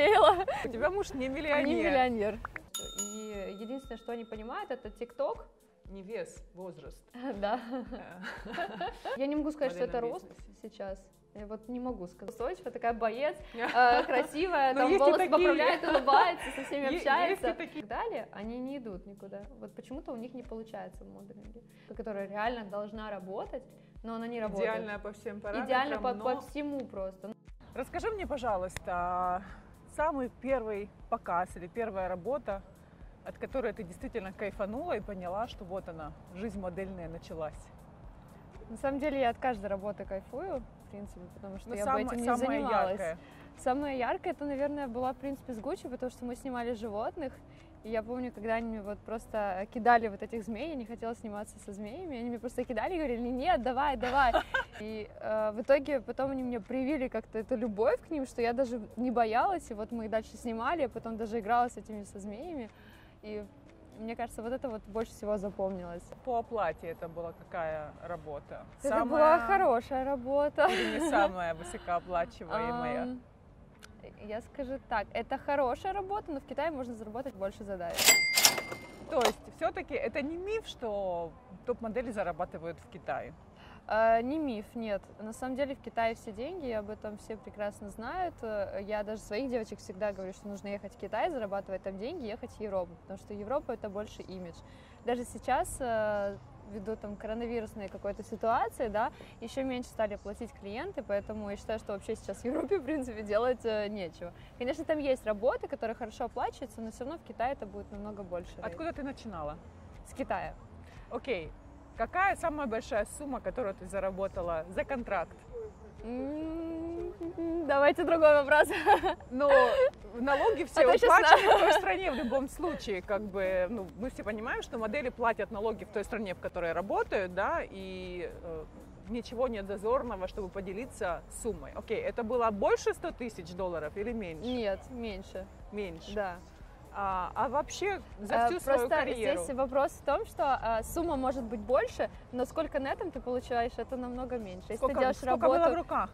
рассеяла. У тебя муж не миллионер. Не миллионер. И единственное, что они понимают, это ТикТок. Не вес, возраст. Да. Я не могу сказать, что это рост сейчас. Я вот не могу сказать. Устойчивая, такая боец, э, красивая, там волосы поправляет, улыбается, со всеми общается. И так далее, они не идут никуда. Вот почему-то у них не получается в моделинге, которая реально должна работать, но она не работает. Идеально по всем параметрам. Идеально по, но... по всему просто. Расскажи мне, пожалуйста, самый первый показ или первая работа, от которой ты действительно кайфанула и поняла, что вот она, жизнь модельная началась? На самом деле я от каждой работы кайфую, в принципе, потому что Но я самое, бы этим не занималась. Яркое. Самое яркое, это, наверное, была, в принципе, с Гуччи, потому что мы снимали животных, и я помню, когда они мне вот просто кидали вот этих змей, я не хотела сниматься со змеями, они мне просто кидали и говорили, нет, давай, давай. И э, в итоге потом они мне привили как-то эту любовь к ним, что я даже не боялась, и вот мы дальше снимали, я потом даже играла с этими со змеями. И мне кажется, вот это вот больше всего запомнилось. По оплате это была какая работа? Это самая... была хорошая работа. Или не самая высокооплачиваемая? Я скажу так, это хорошая работа, но в Китае можно заработать больше задач. То есть все-таки это не миф, что топ-модели зарабатывают в Китае? А, не миф, нет. На самом деле в Китае все деньги, об этом все прекрасно знают. Я даже своих девочек всегда говорю, что нужно ехать в Китай, зарабатывать там деньги, ехать в Европу, потому что Европа это больше имидж. Даже сейчас э, ввиду там коронавирусной какой-то ситуации, да, еще меньше стали платить клиенты, поэтому я считаю, что вообще сейчас в Европе, в принципе, делать э, нечего. Конечно, там есть работы, которые хорошо оплачиваются, но все равно в Китае это будет намного больше. Откуда ты начинала? С Китая. Окей. Какая самая большая сумма, которую ты заработала за контракт? Давайте другой вопрос. Но налоги все а уплачены в той стране в любом случае. Как бы, ну, мы все понимаем, что модели платят налоги в той стране, в которой работают, да, и э, ничего нет зазорного, чтобы поделиться суммой. Окей, это было больше 100 тысяч долларов или меньше? Нет, меньше. Меньше? Да. А, а вообще за всю а, свою Просто карьеру? здесь вопрос в том, что а, сумма может быть больше, но сколько нетом ты получаешь, это намного меньше. Сколько, Если ты сколько работу... было в руках?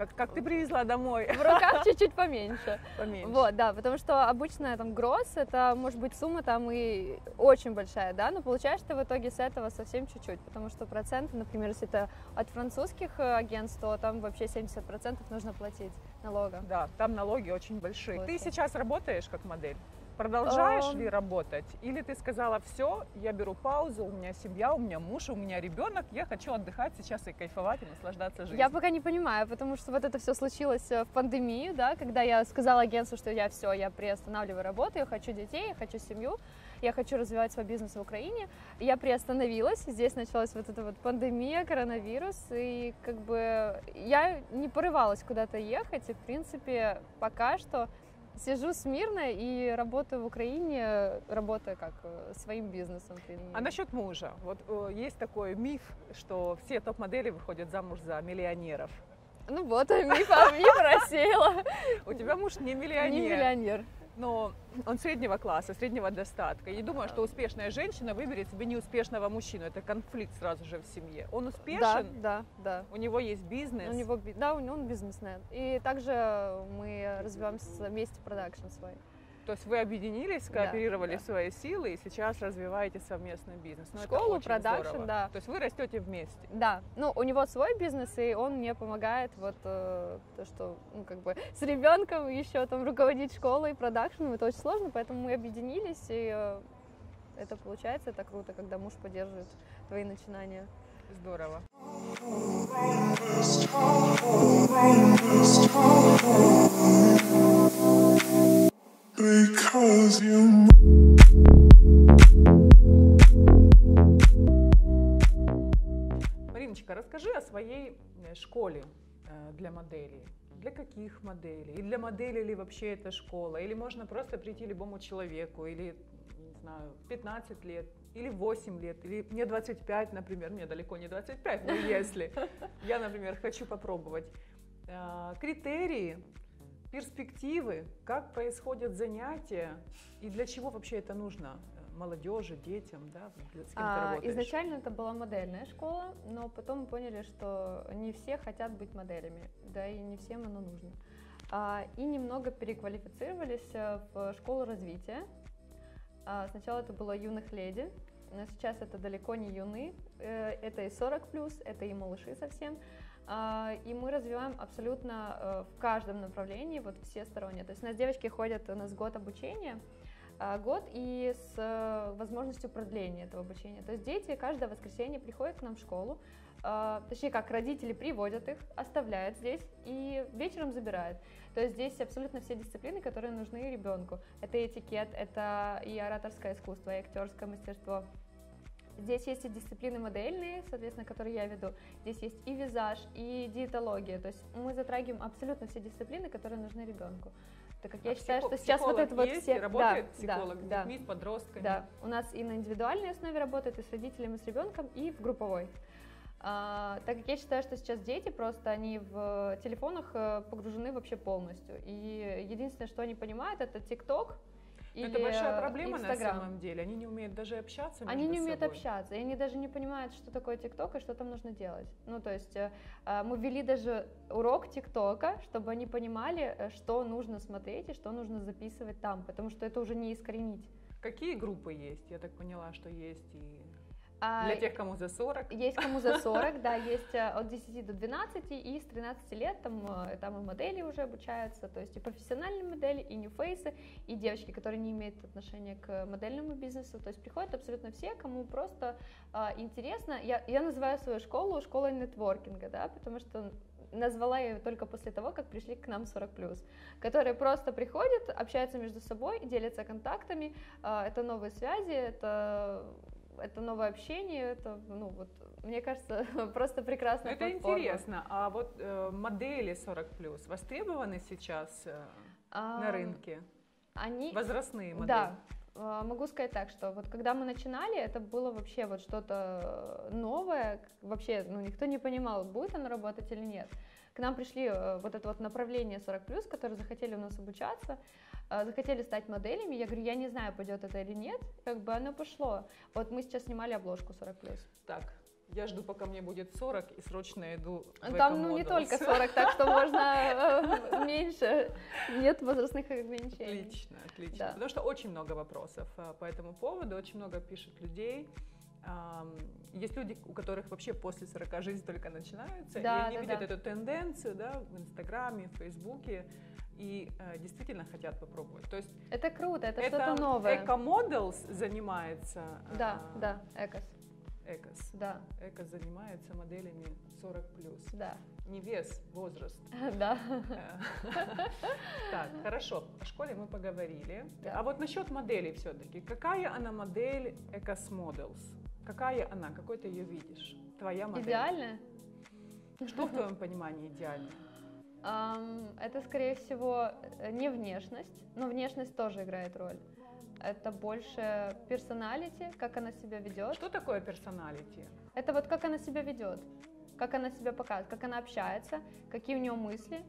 Как, как ты привезла домой? В руках чуть-чуть поменьше. Поменьше. Вот, да, потому что обычная там гроз, это может быть сумма там и очень большая, да, но получаешь ты в итоге с этого совсем чуть-чуть, потому что проценты, например, если это от французских агентств, то там вообще 70% нужно платить налога. Да, там налоги очень большие. Очень. Ты сейчас работаешь как модель? Продолжаешь ли работать? Или ты сказала, все, я беру паузу, у меня семья, у меня муж, у меня ребенок, я хочу отдыхать сейчас и кайфовать, и наслаждаться жизнью? Я пока не понимаю, потому что вот это все случилось э, в пандемию, да, когда я сказала агентству, что я все, я приостанавливаю работу, я хочу детей, я хочу семью, я хочу развивать свой бизнес в Украине. Я приостановилась, здесь началась вот эта вот пандемия, коронавирус, и как бы я не порывалась куда-то ехать, и в принципе пока что сижу смирно и работаю в Украине, работая как э, своим бизнесом. А насчет мужа? Вот э, есть такой миф, что все топ-модели выходят замуж за миллионеров. Ну вот, миф, миф рассеяла. У тебя муж не миллионер. Не миллионер но он среднего класса, среднего достатка. И думаю, что успешная женщина выберет себе неуспешного мужчину. Это конфликт сразу же в семье. Он успешен? Да, да, да. У него есть бизнес? У него, да, он бизнесмен. И также мы развиваем вместе продакшн свой. То есть вы объединились, кооперировали да, да. свои силы и сейчас развиваете совместный бизнес. Ну, Школу, продакшн, да. То есть вы растете вместе. Да. Ну, у него свой бизнес, и он мне помогает вот э, то, что, ну, как бы с ребенком еще там руководить школой, продакшеном, это очень сложно, поэтому мы объединились, и э, это получается, это круто, когда муж поддерживает твои начинания. Здорово. You... Мариночка, расскажи о своей э, школе э, для моделей. Для каких моделей? И для модели ли вообще эта школа? Или можно просто прийти любому человеку, или, не знаю, 15 лет, или 8 лет, или мне 25, например, мне далеко не 25, но если я, например, хочу попробовать. Э, критерии перспективы, как происходят занятия и для чего вообще это нужно э, молодежи, детям, да, с кем а, ты Изначально это была модельная школа, но потом мы поняли, что не все хотят быть моделями, да и не всем оно нужно. а, и немного переквалифицировались э, в школу развития. А, сначала это было юных леди, но сейчас это далеко не юны, э, это и 40 плюс, это и малыши совсем. А, и мы развиваем абсолютно э, в каждом направлении, вот все стороны. То есть у нас девочки ходят, у нас год обучения, а, год и с э, возможностью продления этого обучения. То есть дети каждое воскресенье приходят к нам в школу, а, точнее как, родители приводят их, оставляют здесь и вечером забирают. То есть здесь абсолютно все дисциплины, которые нужны ребенку. Это этикет, это и ораторское искусство, и актерское мастерство, Здесь есть и дисциплины модельные, соответственно, которые я веду. Здесь есть и визаж, и диетология. То есть мы затрагиваем абсолютно все дисциплины, которые нужны ребенку. Так как я а считаю, что сейчас вот это вот есть, все... работает да, психолог да, с детьми, да. с подростками? Да, у нас и на индивидуальной основе работает, и с родителями, и с ребенком, и в групповой. А, так как я считаю, что сейчас дети просто, они в телефонах э, погружены вообще полностью. И единственное, что они понимают, это ТикТок, или это большая проблема Instagram. на самом деле. Они не умеют даже общаться. Они не умеют собой. общаться, и они даже не понимают, что такое ТикТок и что там нужно делать. Ну, то есть э, э, мы ввели даже урок ТикТока, чтобы они понимали, э, что нужно смотреть и что нужно записывать там, потому что это уже не искоренить. Какие группы есть? Я так поняла, что есть и Для тех, кому за 40? Есть кому за 40, да, есть э, от 10 до 12, и с 13 лет там, э, там и модели уже обучаются, то есть и профессиональные модели, и ньюфейсы, и девочки, которые не имеют отношения к модельному бизнесу, то есть приходят абсолютно все, кому просто а, интересно. Я, я называю свою школу школой нетворкинга, да, потому что назвала я ее только после того, как пришли к нам 40+, которые просто приходят, общаются между собой, делятся контактами, а, это новые связи, это это новое общение, это, ну, вот, мне кажется, просто прекрасно. Это платформа. интересно. А вот э, модели 40 плюс востребованы сейчас э, а, на рынке? Они... Возрастные модели? Да. А, могу сказать так, что вот когда мы начинали, это было вообще вот что-то новое, вообще, ну, никто не понимал, будет оно работать или нет. К нам пришли э, вот это вот направление 40+, которые захотели у нас обучаться, а, захотели стать моделями, я говорю, я не знаю, пойдет это или нет, как бы оно пошло. Вот мы сейчас снимали обложку 40+. Так, я жду, пока мне будет 40, и срочно иду в Там, ну, не только 40, так что можно э, меньше. Нет возрастных ограничений. Отлично, отлично. Потому что очень много вопросов э, по этому поводу, очень много пишут людей. Есть люди, у которых вообще после 40 жизнь только начинается, да, и они да, видят да. эту тенденцию да, в Инстаграме, в Фейсбуке, и э, действительно хотят попробовать. То есть это круто, это, это что-то новое. Эко-моделс занимается. Да, э, да, Экос. Экос. Да. Экос занимается моделями 40 плюс. Да. Не вес, возраст. Да. Так, хорошо. О школе мы поговорили. А вот насчет моделей все-таки. Какая она модель Экос Models? Какая она? Какой ты ее видишь? Твоя модель? Идеальная? Что в твоем понимании идеально? Это, скорее всего, не внешность, но внешность тоже играет роль. Это больше персоналити, как она себя ведет. Что такое персоналити? Это вот как она себя ведет, как она себя показывает, как она общается, какие у нее мысли.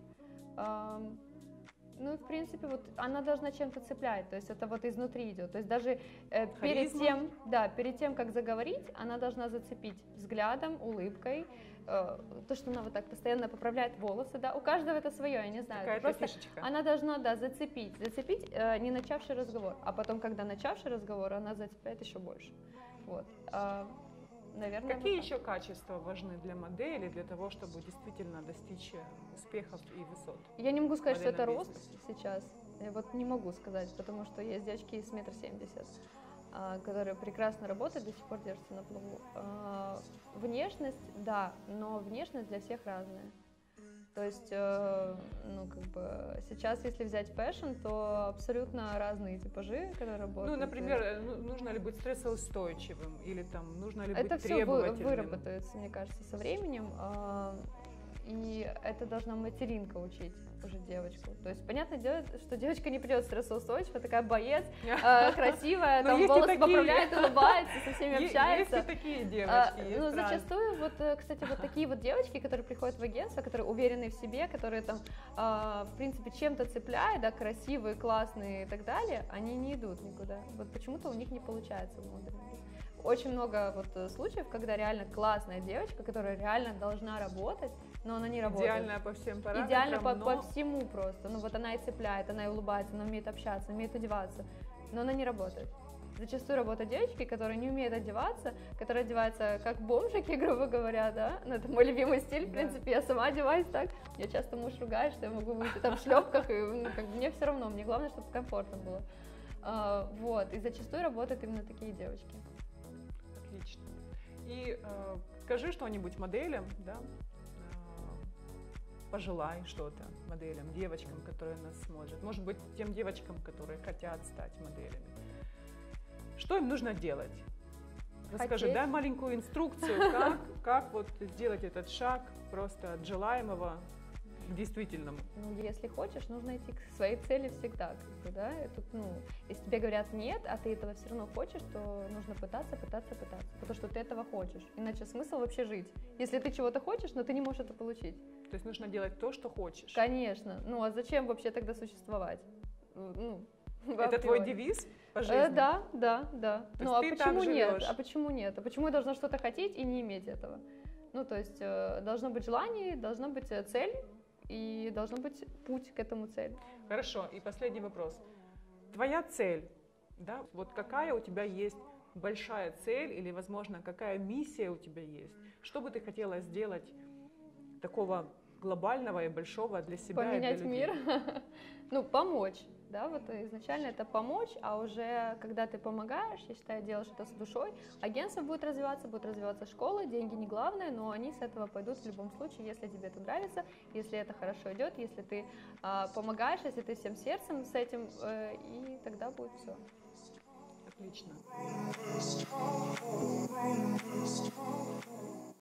Ну, в принципе, вот она должна чем-то цеплять, то есть это вот изнутри идет. То есть даже э, перед тем, да, перед тем, как заговорить, она должна зацепить взглядом, улыбкой, то, что она вот так постоянно поправляет волосы, да, у каждого это свое, я не знаю. Какая-то просто фишечка. Она должна, да, зацепить, зацепить э, не начавший разговор, а потом, когда начавший разговор, она зацепляет еще больше. Вот. А, наверное. Какие вот еще качества важны для модели для того, чтобы действительно достичь э, успехов и высот? Я не могу сказать, что это рост сейчас. Я вот не могу сказать, потому что есть девочки с метр семьдесят, а, которые прекрасно работают, до сих пор держатся на плаву. А, внешность, да, но внешность для всех разная. То есть, э, ну, как бы, сейчас, если взять fashion, то абсолютно разные типажи, которые работают. Ну, например, э, ну, нужно ли быть стрессоустойчивым, или там, нужно ли это быть? Это все выработается, мне кажется, со временем. И это должна материнка учить уже девочку. То есть, понятное дело, что девочка не придет стрессоустойчивая, такая боец, э, красивая, там волосы поправляет, улыбается, со всеми общается. Есть такие девочки. Ну, зачастую, вот, э, кстати, вот такие вот девочки, которые приходят в агентство, которые уверены в себе, которые там, а, в принципе, чем-то цепляют, да, красивые, классные и так далее, они не идут никуда. Вот почему-то у них не получается в модерном очень много вот э, случаев, когда реально классная девочка, которая реально должна работать, но она не работает. Идеальная по всем параметрам. Идеально по, но... по всему просто. Ну вот она и цепляет, она и улыбается, она умеет общаться, умеет одеваться, но она не работает. Зачастую работают девочки, которые не умеют одеваться, которые одеваются как бомжики, грубо говоря, да, ну это мой любимый стиль, в принципе, я сама одеваюсь так, я часто муж ругает, что я могу выйти там в шлепках, и ну, как мне все равно, мне главное, чтобы комфортно было. А, вот, и зачастую работают именно такие девочки. Отлично. И э, скажи что-нибудь моделям, да, пожелай что-то моделям, девочкам, которые нас смотрят, может быть, тем девочкам, которые хотят стать моделями. Что им нужно делать? Расскажи, Хотеть. дай маленькую инструкцию, как, как вот сделать этот шаг просто от желаемого к действительному. Ну, если хочешь, нужно идти к своей цели всегда, как бы, да, Тут, ну, если тебе говорят нет, а ты этого все равно хочешь, то нужно пытаться, пытаться, пытаться, потому что ты этого хочешь, иначе смысл вообще жить, если ты чего-то хочешь, но ты не можешь это получить. То есть нужно делать то, что хочешь. Конечно, ну, а зачем вообще тогда существовать? Ну, это твой девиз по э, жизни? Э, да, да, да. То ну а почему нет? А почему нет? А почему я должна что-то хотеть и не иметь этого? Ну, то есть э, должно быть желание, должна быть э, цель и должен быть путь к этому цели. Хорошо. И последний вопрос. Твоя цель, да? Вот какая у тебя есть большая цель или, возможно, какая миссия у тебя есть? Что бы ты хотела сделать такого глобального и большого для себя. Поменять мир, ну помочь, да, вот изначально это помочь, а уже когда ты помогаешь, я считаю, делаешь это с душой, агентство будет развиваться, будут развиваться школы, деньги не главное, но они с этого пойдут в любом случае, если тебе это нравится, если это хорошо идет, если ты э, помогаешь, если ты всем сердцем с этим, э, и тогда будет все. Отлично.